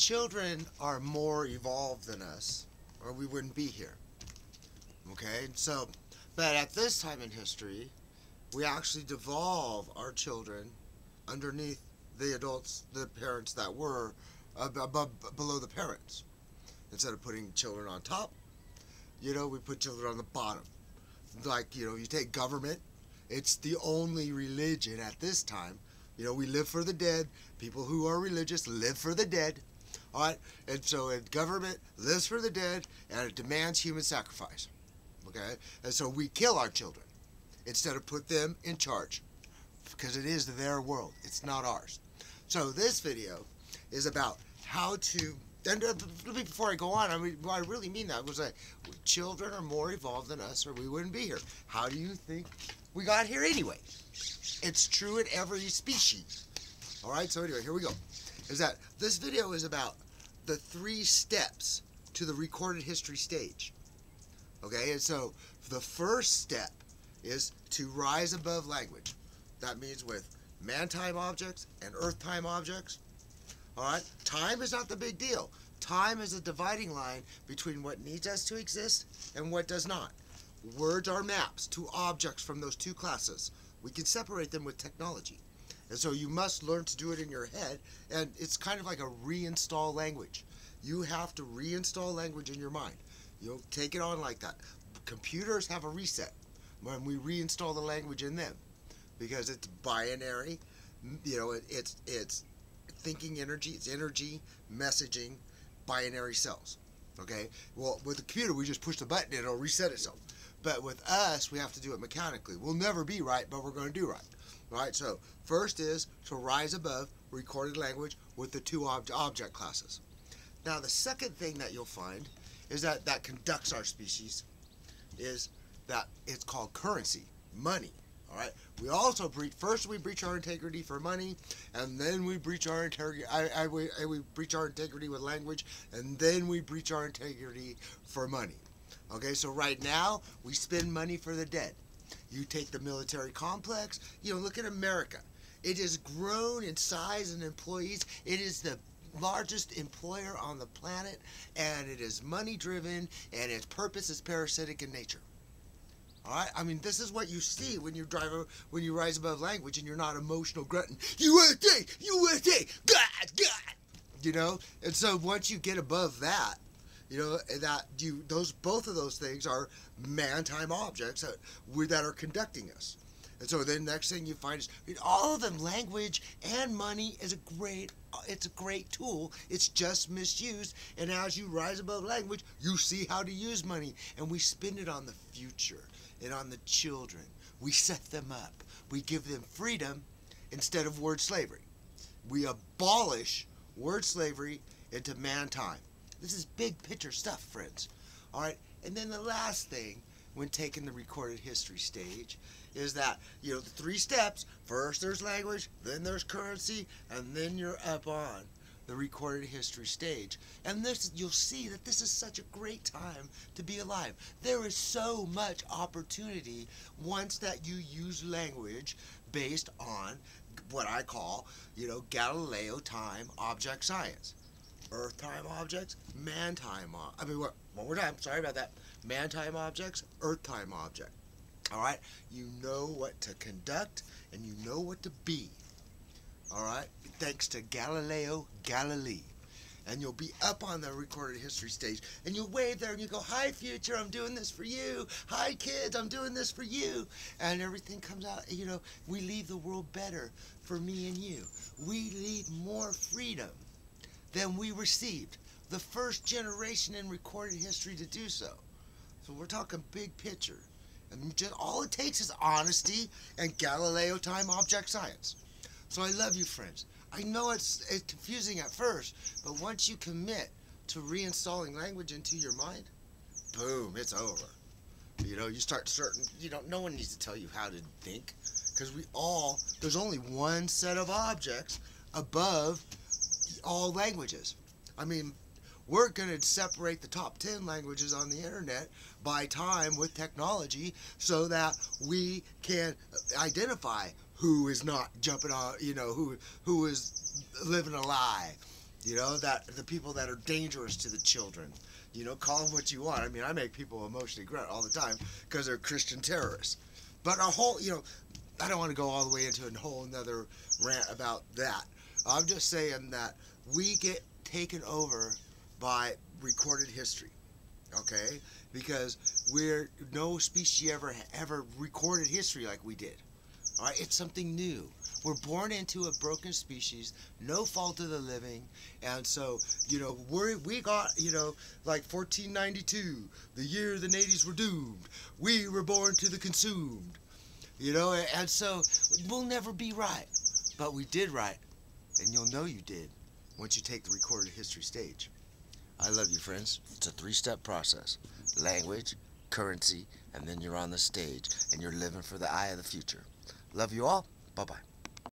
children are more evolved than us, or we wouldn't be here. Okay, so, but at this time in history, we actually devolve our children underneath the adults, the parents that were above, below the parents. Instead of putting children on top, you know, we put children on the bottom. Like, you know, you take government, it's the only religion at this time. You know, we live for the dead. People who are religious live for the dead. All right, and so government lives for the dead and it demands human sacrifice. Okay, and so we kill our children instead of put them in charge because it is their world. It's not ours. So this video is about how to. And uh, before I go on, I mean, I really mean that was that children are more evolved than us, or we wouldn't be here. How do you think we got here anyway? It's true in every species. All right. So anyway, here we go is that this video is about the three steps to the recorded history stage. Okay, and so the first step is to rise above language. That means with man time objects and earth time objects. Alright, time is not the big deal. Time is a dividing line between what needs us to exist and what does not. Words are maps to objects from those two classes. We can separate them with technology. And so you must learn to do it in your head. And it's kind of like a reinstall language. You have to reinstall language in your mind. You'll take it on like that. Computers have a reset when we reinstall the language in them because it's binary. You know, it, it's it's thinking energy, it's energy, messaging, binary cells. Okay. Well, with the computer, we just push the button and it'll reset itself. But with us, we have to do it mechanically. We'll never be right, but we're going to do right. Right? So first is to rise above recorded language with the two ob object classes. Now the second thing that you'll find is that that conducts our species is that it's called currency, money. All right. We also breach. First, we breach our integrity for money, and then we breach our integrity. I, I, we, we breach our integrity with language, and then we breach our integrity for money. Okay. So right now, we spend money for the dead. You take the military complex, you know, look at America. It has grown in size and employees. It is the largest employer on the planet, and it is money driven, and its purpose is parasitic in nature. All right, I mean, this is what you see when you drive, when you rise above language, and you're not emotional grunting. USA, USA, God, God. You know, and so once you get above that, you know that you those both of those things are man-time objects that we, that are conducting us. And so then next thing you find is all of them language and money is a great it's a great tool. It's just misused. And as you rise above language, you see how to use money. And we spend it on the future and on the children. We set them up. We give them freedom instead of word slavery. We abolish word slavery into man time. This is big picture stuff, friends. All right. And then the last thing when taking the recorded history stage is that, you know, the three steps first there's language, then there's currency, and then you're up on the recorded history stage. And this you'll see that this is such a great time to be alive. There is so much opportunity once that you use language based on what I call, you know, Galileo time object science. Earth time objects, man time. I mean, one more time. Sorry about that. Man time objects, Earth time object. All right. You know what to conduct and you know what to be. All right. Thanks to Galileo Galilei. And you'll be up on the recorded history stage and you'll wave there and you go, Hi, future, I'm doing this for you. Hi, kids, I'm doing this for you. And everything comes out, you know, we leave the world better for me and you. We leave more freedom than we received. The first generation in recorded history to do so. So we're talking big picture. And just all it takes is honesty and Galileo time object science. So I love you, friends. I know it's, it's confusing at first, but once you commit to reinstalling language into your mind, boom, it's over. You know, you start certain, you know, no one needs to tell you how to think because we all, there's only one set of objects above all languages. I mean, we're going to separate the top 10 languages on the internet by time with technology so that we can identify who is not jumping on, you know, who who is living a lie. You know that the people that are dangerous to the children. You know, call them what you want. I mean, I make people emotionally grunt all the time because they're Christian terrorists. But a whole, you know, I don't want to go all the way into a whole another rant about that. I'm just saying that we get taken over by recorded history, okay? Because we're no species ever ever recorded history like we did. All right, it's something new. We're born into a broken species, no fault of the living, and so you know we we got you know like 1492, the year the natives were doomed. We were born to the consumed, you know, and so we'll never be right, but we did right, and you'll know you did once you take the recorded history stage. I love you, friends. It's a three-step process: language, currency, and then you're on the stage and you're living for the eye of the future. Love you all. Bye bye.